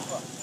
Papa.